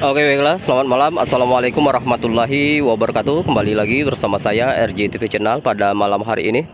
Oke baiklah, selamat malam. Assalamualaikum warahmatullahi wabarakatuh. Kembali lagi bersama saya RJ TV Channel pada malam hari ini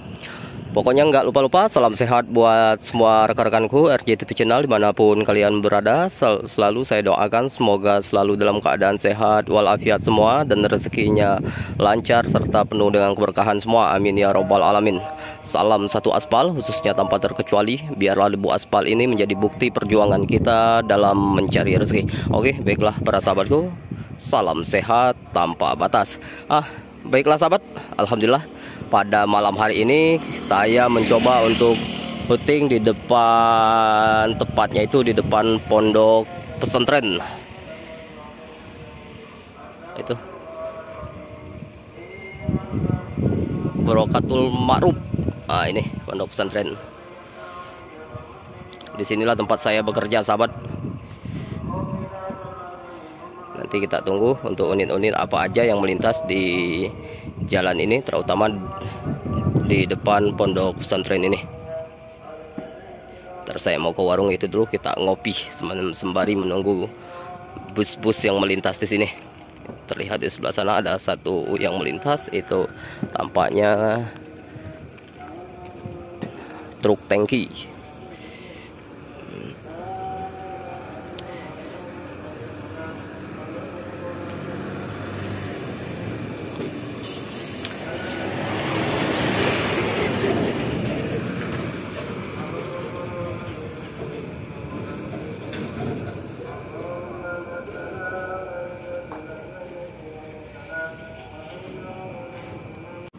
Pokoknya nggak lupa-lupa salam sehat buat semua rekan-rekanku RJ TV Channel di mana pun kalian berada. Sel Selalu saya doakan semoga selalu dalam keadaan sehat walafiat semua Dan rezekinya lancar serta penuh dengan keberkahan semua. Amin ya robbal alamin. Salam satu aspal khususnya tanpa terkecuali. Biarlah debu aspal ini menjadi bukti perjuangan kita dalam mencari rezeki. Oke baiklah para sahabatku. Salam sehat tanpa batas. Ah baiklah sahabat. Alhamdulillah pada malam hari ini saya mencoba untuk syuting di depan tepatnya itu di depan pondok pesantren. Itu. Barokatul Ma'ruf. Nah ini pondok pesantren. Di sinilah tempat saya bekerja sahabat nanti kita tunggu untuk unit-unit apa aja yang melintas di jalan ini terutama di depan pondok pesantren ini. Ntar saya mau ke warung itu dulu kita ngopi sembari menunggu bus-bus yang melintas di sini. Terlihat di sebelah sana ada satu yang melintas itu tampaknya truk tangki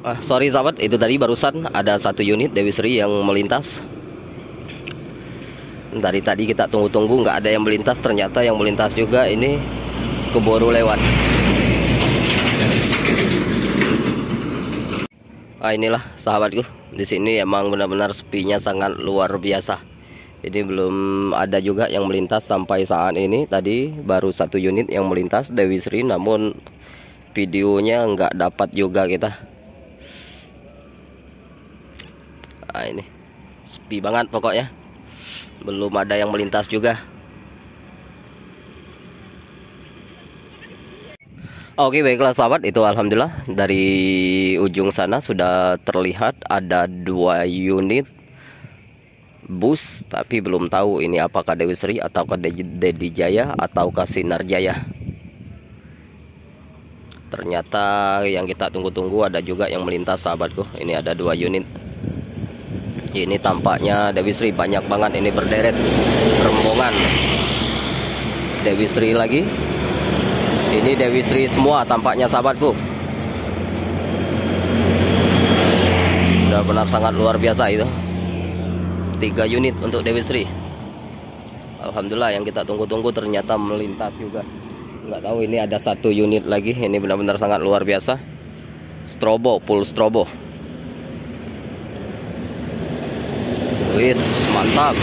Ah, sorry sahabat, itu tadi barusan ada satu unit Dewi Sri yang melintas. Dari tadi kita tunggu-tunggu nggak ada yang melintas, ternyata yang melintas juga ini keburu lewat. Ah inilah sahabatku, di sini emang benar-benar sepinya sangat luar biasa. Ini belum ada juga yang melintas sampai saat ini. Tadi baru satu unit yang melintas Dewi Sri, namun videonya nggak dapat juga kita. Nah, ini. Sepi banget pokoknya. Belum ada yang melintas juga. Oke baiklah sahabat. Itu alhamdulillah. Dari ujung sana sudah terlihat ada dua unit bus tapi belum tahu ini apakah Dewi Sri ataukah Dedi Jaya ataukah Sinar Jaya. Ternyata yang kita tunggu-tunggu ada juga yang melintas sahabatku. Ini ada dua unit ini tampaknya Dewi Sri banyak banget ini berderet rombongan. Dewi Sri lagi. Ini Dewi Sri semua tampaknya sahabatku. Sudah benar sangat luar biasa itu. Tiga unit untuk Dewi Sri. Alhamdulillah yang kita tunggu-tunggu ternyata melintas juga. Nggak tahu ini ada satu unit lagi. Ini benar-benar sangat luar biasa. Strobo full strobo Wis, mantap.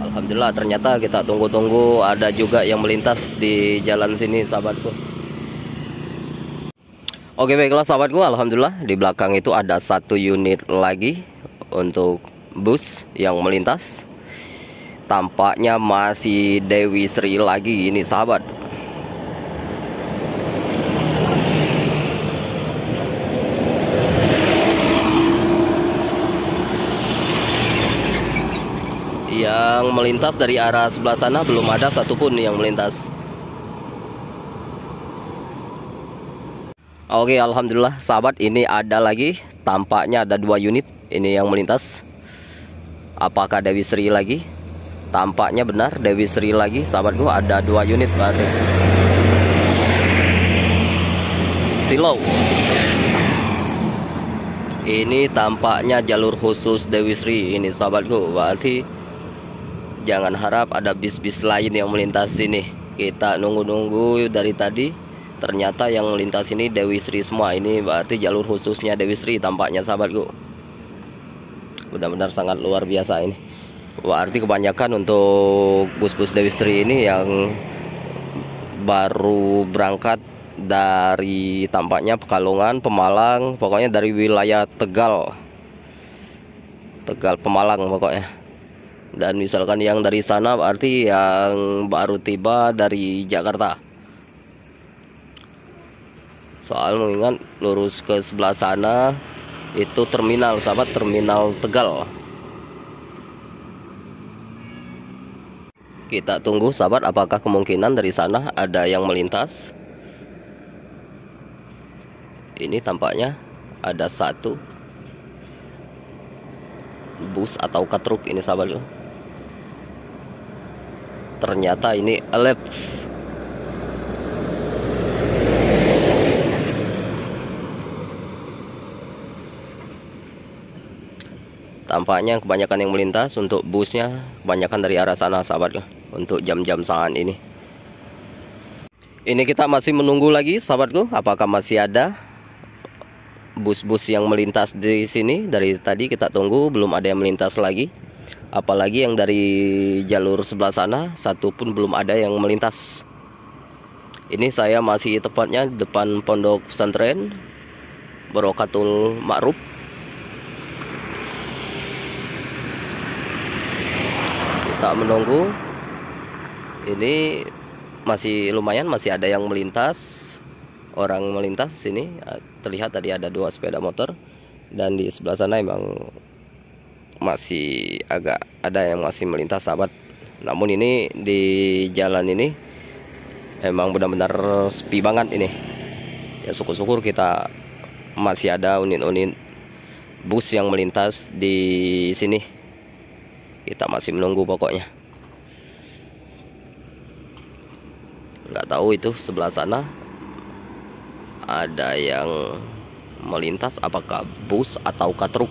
Alhamdulillah ternyata kita tunggu-tunggu ada juga yang melintas di jalan sini sahabatku. Oke baiklah sahabatku Alhamdulillah di belakang itu ada satu unit lagi untuk bus yang melintas tampaknya masih Dewi Sri lagi ini sahabat. Yang melintas dari arah sebelah sana belum ada satupun yang melintas. Oke Alhamdulillah sahabat ini ada lagi. Tampaknya ada dua unit ini yang melintas. Apakah Dewi Sri lagi tampaknya benar Dewi Sri lagi. Sahabatku ada dua unit berarti. Silau. Ini tampaknya jalur khusus Dewi Sri ini sahabatku berarti jangan harap ada bis-bis lain yang melintas sini. Kita nunggu-nunggu dari tadi. Ternyata yang melintas ini Dewi Sri semua. Ini berarti jalur khususnya Dewi Sri tampaknya sahabatku benar-benar sangat luar biasa ini Berarti kebanyakan untuk bus-bus Dewi Sri ini yang baru berangkat dari tampaknya Pekalongan, Pemalang, pokoknya dari wilayah Tegal. Tegal Pemalang pokoknya. Dan misalkan yang dari sana berarti yang baru tiba dari Jakarta. Soal mengingat lurus ke sebelah sana itu terminal sahabat terminal Tegal. Kita tunggu sahabat apakah kemungkinan dari sana ada yang melintas. Ini tampaknya ada satu bus atau katruk ini sahabat. Ternyata ini elep tampaknya kebanyakan yang melintas untuk busnya kebanyakan dari arah sana sahabat untuk jam-jam saat ini. Ini kita masih menunggu lagi sahabatku. Apakah masih ada bus-bus yang melintas di sini? Dari tadi kita tunggu belum ada yang melintas lagi. Apalagi yang dari jalur sebelah sana satu pun belum ada yang melintas. Ini saya masih tepatnya depan pondok pesantren Barokatul Ma'ruf. Kita menunggu ini masih lumayan masih ada yang melintas. Orang melintas sini terlihat tadi ada dua sepeda motor. Dan di sebelah sana emang masih agak ada yang masih melintas sahabat. Namun ini di jalan ini emang benar-benar sepi banget ini. Ya syukur-syukur kita masih ada unit-unit bus yang melintas di sini. Kita masih menunggu pokoknya tahu itu sebelah sana ada yang melintas apakah bus atau truk?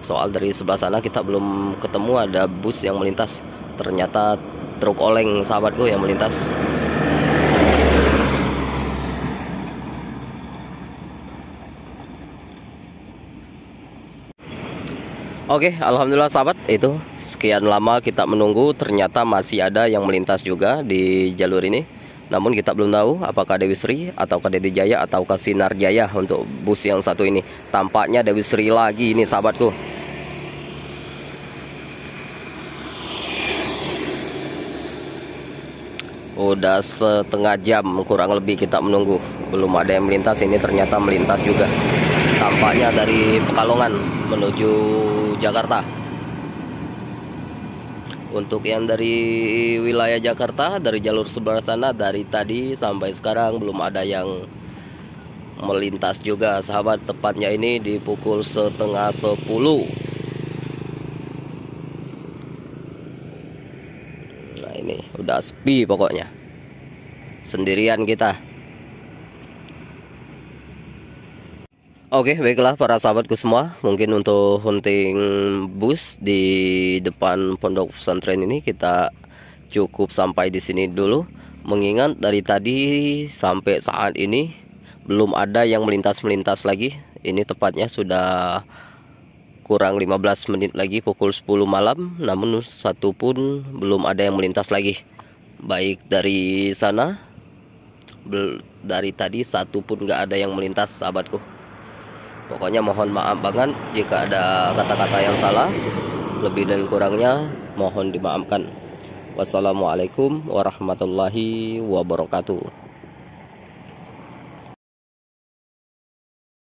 Soal dari sebelah sana kita belum ketemu ada bus yang melintas. Ternyata truk oleng sahabatku yang melintas. Oke, alhamdulillah sahabat, itu sekian lama kita menunggu ternyata masih ada yang melintas juga di jalur ini. Namun kita belum tahu apakah Dewi Sri atau Dewi Jaya atau Sinar Jaya untuk bus yang satu ini. Tampaknya Dewi Sri lagi ini sahabatku. Udah setengah jam kurang lebih kita menunggu. Belum ada yang melintas, ini ternyata melintas juga. Tampaknya dari Pekalongan menuju Jakarta untuk yang dari wilayah Jakarta dari jalur sebelah sana dari tadi sampai sekarang belum ada yang melintas juga. Sahabat tepatnya ini di pukul setengah sepuluh. Nah ini udah sepi pokoknya. Sendirian kita Oke, baiklah para sahabatku semua. Mungkin untuk hunting bus di depan pondok pesantren ini kita cukup sampai di sini dulu. Mengingat dari tadi sampai saat ini belum ada yang melintas-melintas lagi. Ini tepatnya sudah kurang 15 menit lagi pukul 10 malam, namun satu pun belum ada yang melintas lagi. Baik dari sana dari tadi satu pun nggak ada yang melintas sahabatku pokoknya mohon maaf banget jika ada kata-kata yang salah. Lebih dan kurangnya mohon dimaafkan. Wassalamualaikum warahmatullahi wabarakatuh